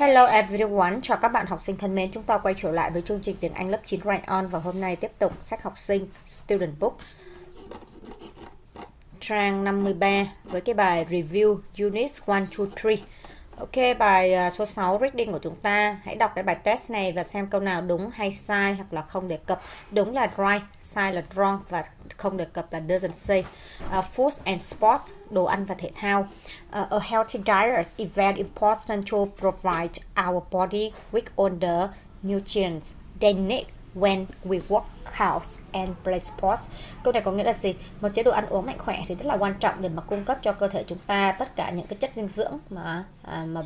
Hello everyone, chào các bạn học sinh thân mến. Chúng ta quay trở lại với chương trình tiếng Anh lớp 9 Right On và hôm nay tiếp tục sách học sinh Student Book trang 53 với cái bài review unit 1 2 3. Ok, bài à, số 6 reading của chúng ta. Hãy đọc cái bài test này và xem câu nào đúng hay sai hoặc là không đề cập. Đúng là right, sai là wrong và không đề cập là doesn't say. À, uh, food and sports, đồ ăn và thể thao. Uh, a healthy diet is very important to provide our body with all the nutrients they need when we work out and play sports. Câu này có nghĩa là gì? Một chế độ ăn uống mạnh khỏe thì rất là quan trọng để mà cung cấp cho cơ thể chúng ta tất cả những cái chất dinh dưỡng mà à, mà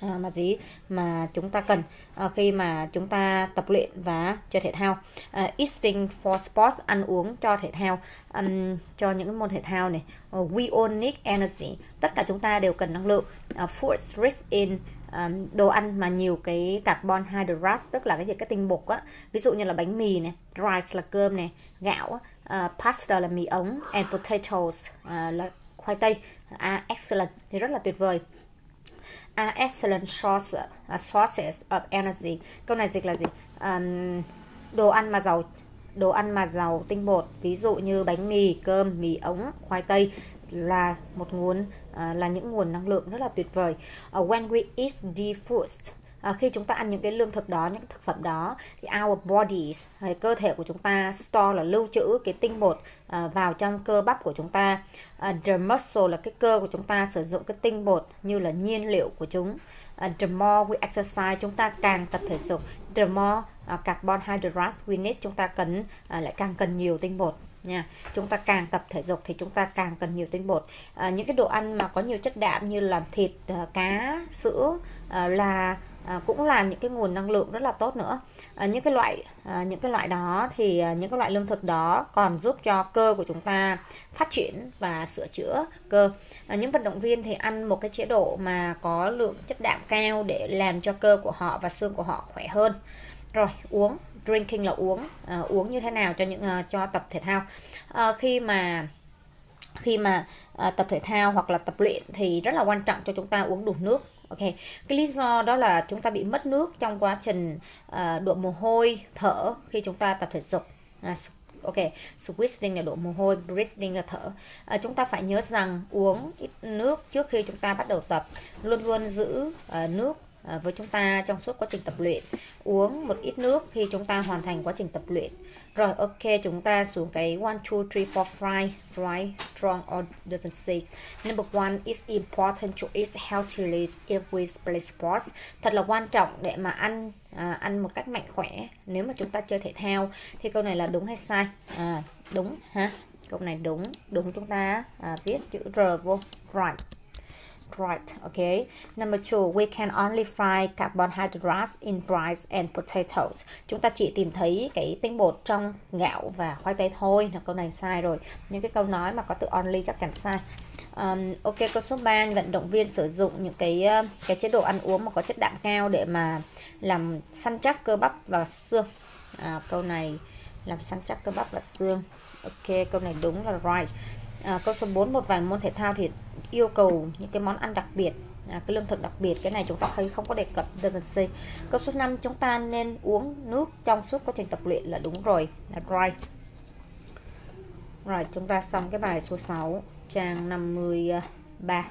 à, mà gì mà chúng ta cần à, khi mà chúng ta tập luyện và chơi thể thao. À, eating for sports ăn uống cho thể thao, um, cho những môn thể thao này. Uh, we all need energy. Tất cả chúng ta đều cần năng lượng. Uh, food rich in um, đồ ăn mà nhiều cái carbon hydrate tức là cái gì cái tinh bột á. Ví dụ như là bánh mì này rice là cơm này gạo uh, pasta là mì ống and potatoes uh, là khoai tây. À, excellent thì rất là tuyệt vời. Are excellent source, uh, à, sources of energy. Câu này dịch là gì? Um, đồ ăn mà giàu đồ ăn mà giàu tinh bột. Ví dụ như bánh mì cơm mì ống khoai tây là một nguồn à, là những nguồn năng lượng rất là tuyệt vời. Uh, when we eat the foods à, khi chúng ta ăn những cái lương thực đó những thực phẩm đó thì our bodies à, cơ thể của chúng ta store là lưu trữ cái tinh bột à, vào trong cơ bắp của chúng ta. À, the muscle là cái cơ của chúng ta sử dụng cái tinh bột như là nhiên liệu của chúng. À, the more we exercise chúng ta càng tập thể dục. The more uh, carbon hydrates we need chúng ta cần uh, lại càng cần nhiều tinh bột nha. Chúng ta càng tập thể dục thì chúng ta càng cần nhiều tinh bột. À, những cái đồ ăn mà có nhiều chất đạm như là thịt à, cá sữa à, là à, cũng là những cái nguồn năng lượng rất là tốt nữa. À, những cái loại à, những cái loại đó thì à, những cái loại lương thực đó còn giúp cho cơ của chúng ta phát triển và sửa chữa cơ. À, những vận động viên thì ăn một cái chế độ mà có lượng chất đạm cao để làm cho cơ của họ và xương của họ khỏe hơn. Rồi uống drinking là uống uh, uống như thế nào cho những uh, cho tập thể thao. Uh, khi mà khi mà uh, tập thể thao hoặc là tập luyện thì rất là quan trọng cho chúng ta uống đủ nước ok? Cái lý do đó là chúng ta bị mất nước trong quá trình uh, đổ mồ hôi thở khi chúng ta tập thể dục. Uh, ok sweating là đổ mồ hôi breathing là thở. À, chúng ta phải nhớ rằng uống ít nước trước khi chúng ta bắt đầu tập luôn luôn giữ uh, nước À, với chúng ta trong suốt quá trình tập luyện. Uống một ít nước khi chúng ta hoàn thành quá trình tập luyện. Rồi ok chúng ta xuống cái one two three four five right strong or doesn't say. Number one is important to eat healthily if we play sports. Thật là quan trọng để mà ăn à, ăn một cách mạnh khỏe. Nếu mà chúng ta chơi thể thao thì câu này là đúng hay sai? À, đúng ha câu này đúng. Đúng chúng ta à, viết chữ r vô. Right right okay. Number two we can only find carbohydrates in rice and potatoes. Chúng ta chỉ tìm thấy cái tinh bột trong gạo và khoai tây thôi. Là câu này sai rồi. Những cái câu nói mà có từ only chắc chắn sai. Um, ok câu số 3 vận động viên sử dụng những cái ờ, cái chế độ ăn uống mà có chất đạm cao để mà làm săn chắc cơ bắp và xương. À, câu này làm săn chắc cơ bắp và xương. Ok câu này đúng là right. À, câu số 4 một vài môn thể thao thì yêu cầu những cái món ăn đặc biệt à, cái lương thực đặc biệt cái này chúng ta thấy không có đề cập đơn C câu số 5 chúng ta nên uống nước trong suốt quá trình tập luyện là đúng rồi là right. Rồi chúng ta xong cái bài số 6 trang 53